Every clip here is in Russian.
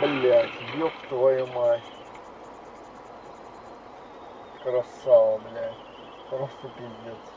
блядь. Ёб твою мать. Красава, блядь. Просто пиздец.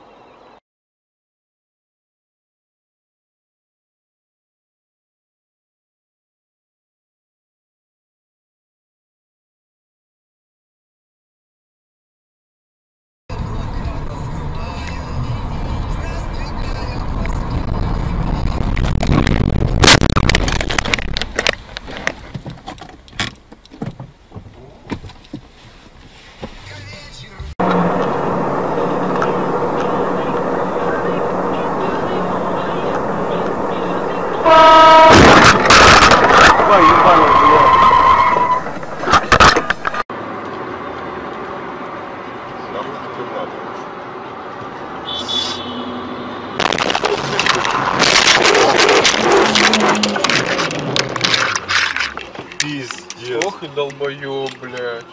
Пиздец. Ох и долбоёб, блядь.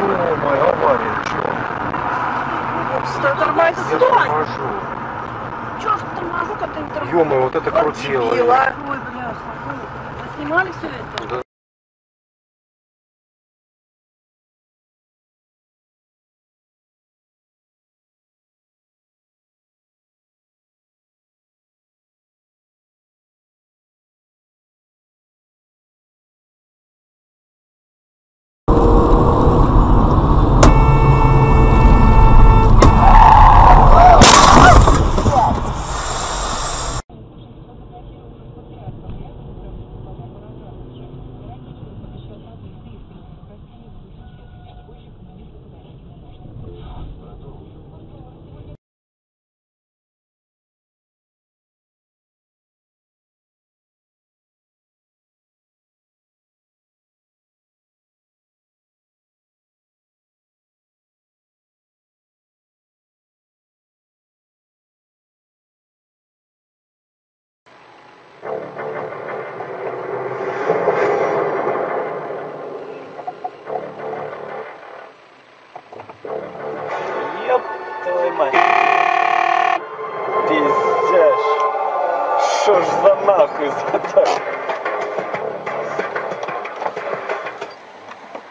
Ё-моё, авария, чё? Стой, тормози, Я стой! Торможу. Чё ж торможу, ты не тормозишь? Ё-моё, вот это крутило. Ой, бляха. Вы снимали все это? Ёб так?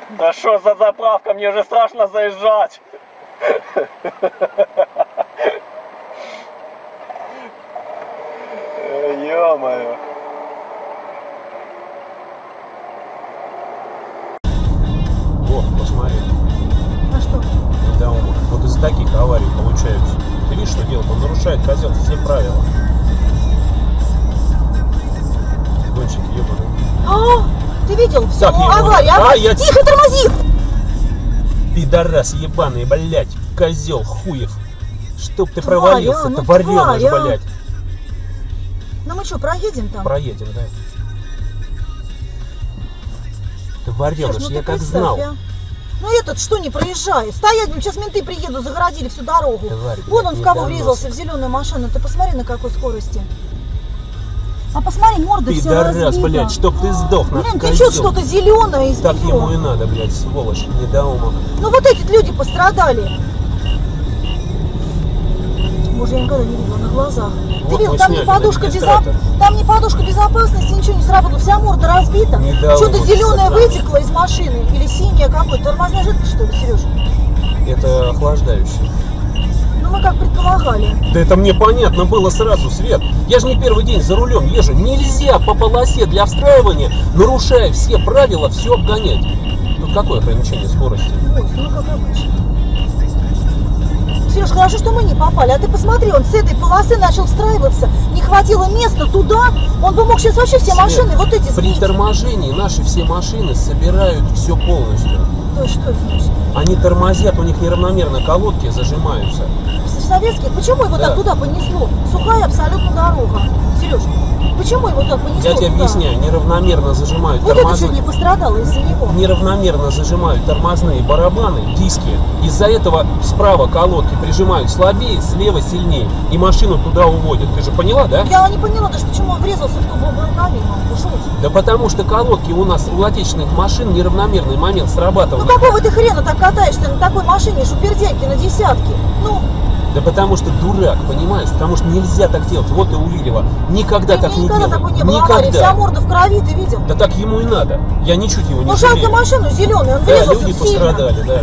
Да что за заправка? Мне уже страшно заезжать. Ё-моё. Вот, посмотри. А что? Да, он- вот из таких аварий получаются. Ты видишь, что делает? Он нарушает, козел, все правила. А, ты видел? Все, его- авария, А, авария. я- Тихо, тормози! Пидорас ебаный, блядь, козел, хуев. Чтоб ты Тварь, провалился, а, ну тварь, а. блядь. Ну мы что, проедем там? Проедем, да. Твареныш, ну я как знал. а. Ну этот что не проезжает? Стоять, сейчас менты приедут, загородили всю дорогу. Тварь, Вон он в кого врезался, в зеленую машину. Ты посмотри, на какой скорости. А посмотри, морда вся Пидорас, разбита. блядь, чтоб ты сдох, нахуй, Блин, козел. течет что-то зеленое из Так нее. ему и надо, блядь, сволочь, недоумок. Ну вот эти люди пострадали. Боже, я никогда не видела на глазах. Вот Ты видел, там не подушка на безо- там не подушка безопасности, ничего не сработало, вся морда разбита. Что-то зеленое вытекло из машины. Или синее какое-то. Тормозная жидкость, что ли, Сереж? Это охлаждающее. Ну мы как предполагали. Да это мне понятно было сразу, Свет. Я же не первый день за рулем езжу. Нельзя по полосе для встраивания, нарушая все правила, все обгонять. Тут какое ограничение скорости? Ой, ну как обычно. Сереж, хорошо, что мы не попали. А ты посмотри, он с этой полосы начал встраиваться. Не хватило места туда. Он бы мог сейчас вообще все Свет, машины вот эти При сбить. торможении наши все машины собирают все полностью. То есть что значит? Они тормозят, у них неравномерно колодки зажимаются. В советских, почему его Да. так туда понесло? Сухая абсолютно дорога. Сереж, Почему его так понесло Я тебе туда? объясняю, неравномерно зажимают Вот это тормозные. что не пострадало из-за него. неравномерно зажимают тормозные барабаны, диски. Из-за этого справа колодки прижимают слабее, слева сильнее. И машину туда уводят. Ты же поняла, да? Я не поняла даже, почему он врезался в ту руками. Да потому что колодки у нас у отечественных машин неравномерный момент Ну срабатывания. какого ты хрена так катаешься на такой машине, шупердяйки на десятки? Ну, Да потому что дурак, понимаешь? Потому что нельзя так делать. Вот и Увилева. Никогда ты так не никогда делай. такой не было аварии, вся Никогда. морда в крови, ты видел? Да так ему и надо. Я ничуть его не Ну жалко жалею. машину зеленую, он Да, люди сильно. пострадали, да.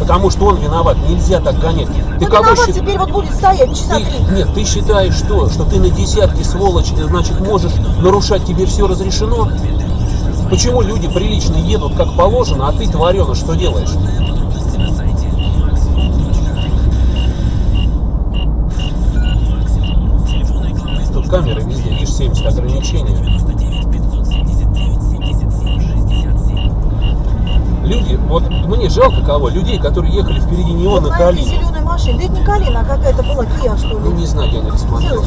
Потому что он виноват. Нельзя так гонять. Ты Ну кого виноват счит- теперь вот будет стоять часа Ты- три. нет, ты считаешь что? Что ты на десятки, сволочь, значит, можешь нарушать, тебе все разрешено? Почему люди прилично едут как положено, а ты, тварена, что делаешь? Камеры везде, видишь, 70 ограничения. Люди, вот мне жалко кого, людей, которые ехали впереди него Вот на Калине. зеленой машине. Да это не Калина, а какая-то была Кия, что ли. Ну не знаю, я не рассмотрел.